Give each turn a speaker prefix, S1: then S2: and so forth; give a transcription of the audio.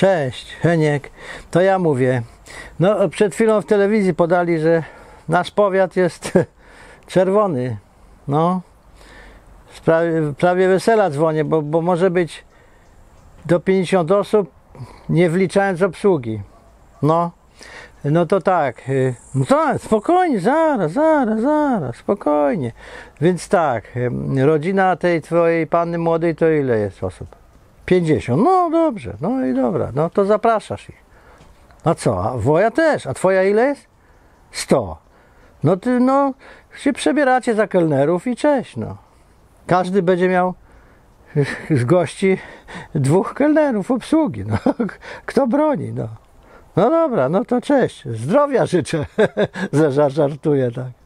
S1: Cześć, Heniek. To ja mówię. No, przed chwilą w telewizji podali, że nasz powiat jest czerwony. No. W sprawie wesela dzwonię, bo, bo może być do 50 osób, nie wliczając obsługi. No. No to tak. y, No tak, spokojnie, zaraz, zaraz, zaraz, spokojnie. Więc tak, y, rodzina tej twojej panny młodej to ile jest osób? 50. No dobrze, no i dobra, no to zapraszasz ich. A co, a woja też, a twoja ile jest? 100. No ty, no, się przebieracie za kelnerów i cześć, no. Każdy będzie miał z gości dwóch kelnerów obsługi, no. Kto broni, no. No dobra, no to cześć. Zdrowia życzę. Żartuję tak.